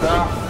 对啊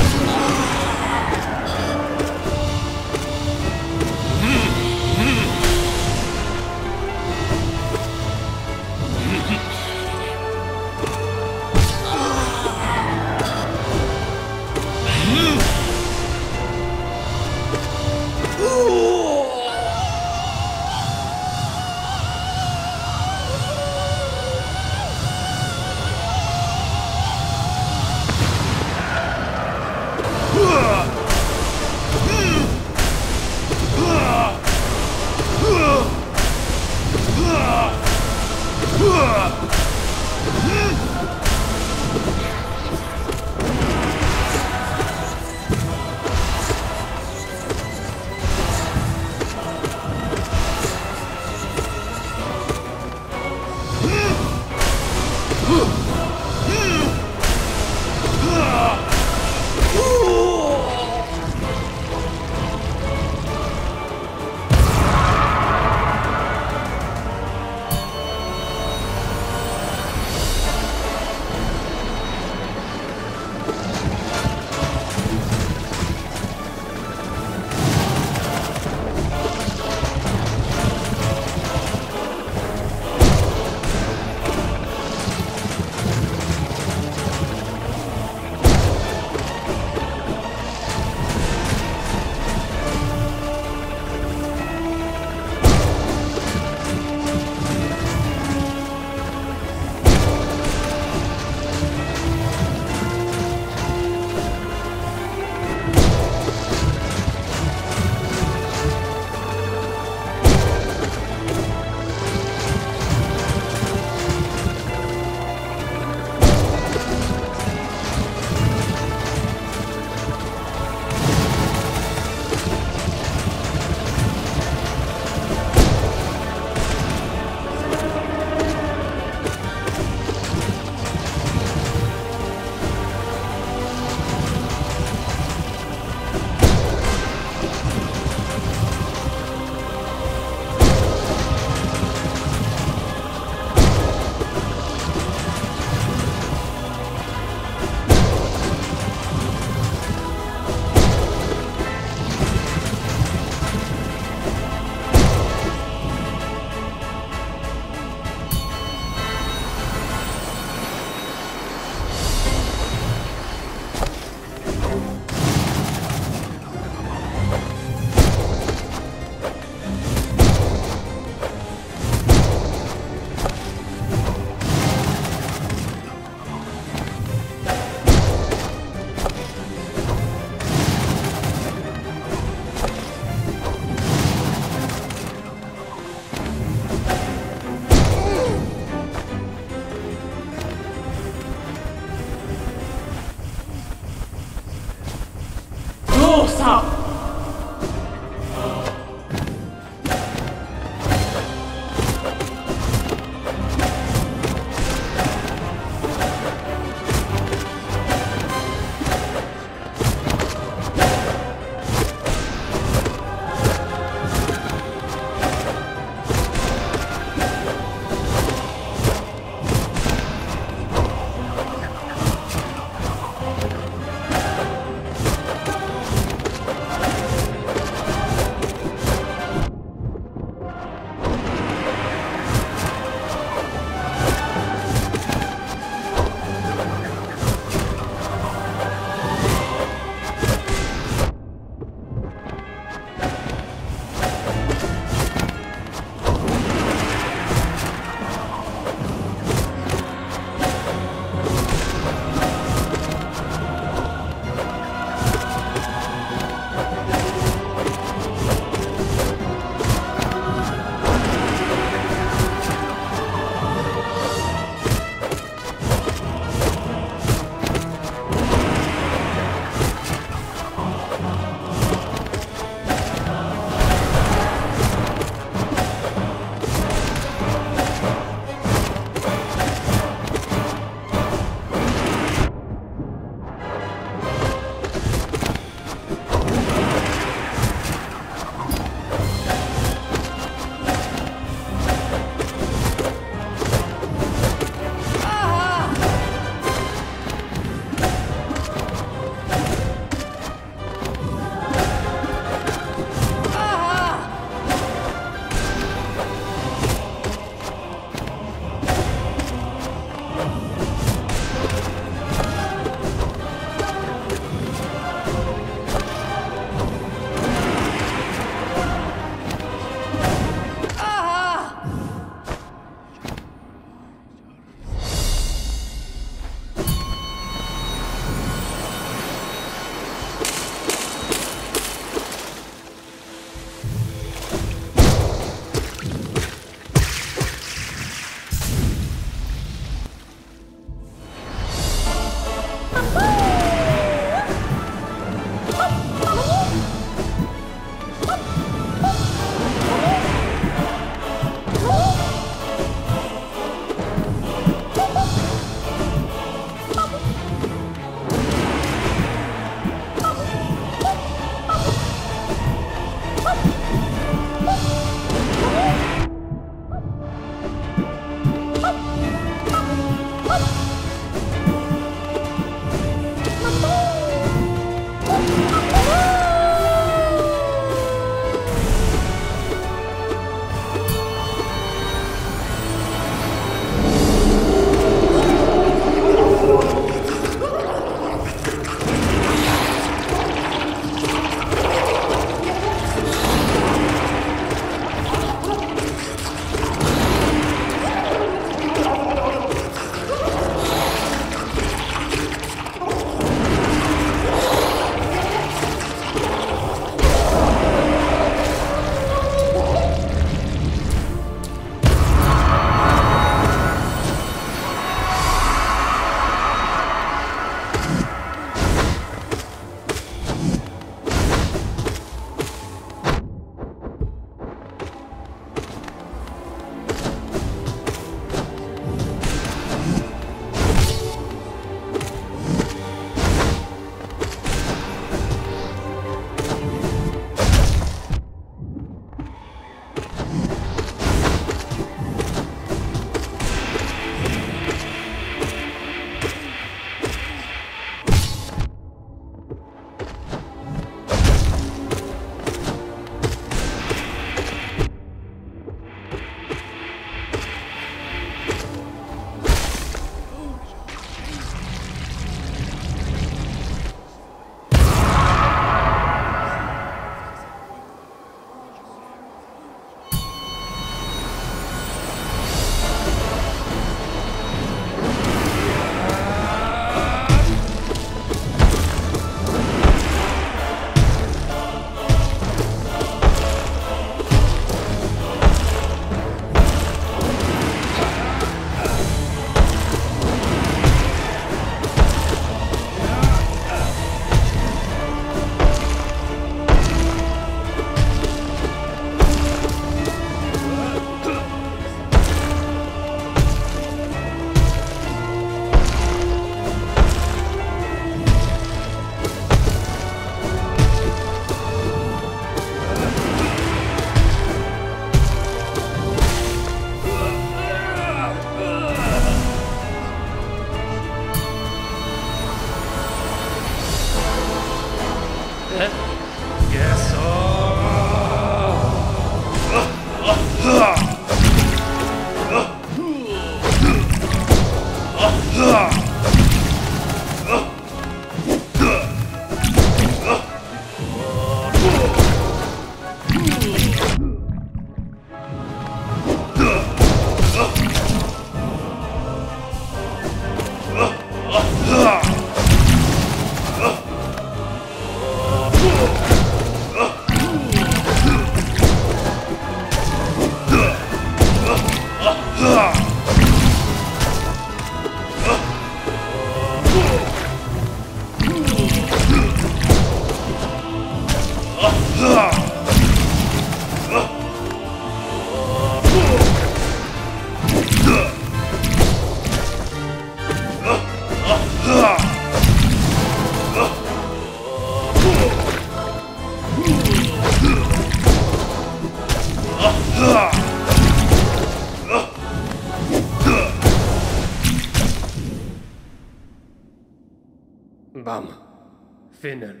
Fenelo.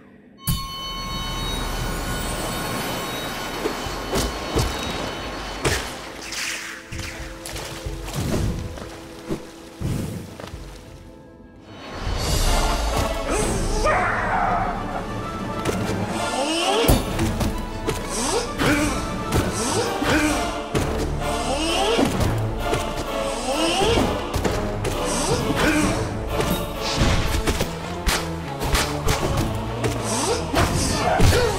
Yeah.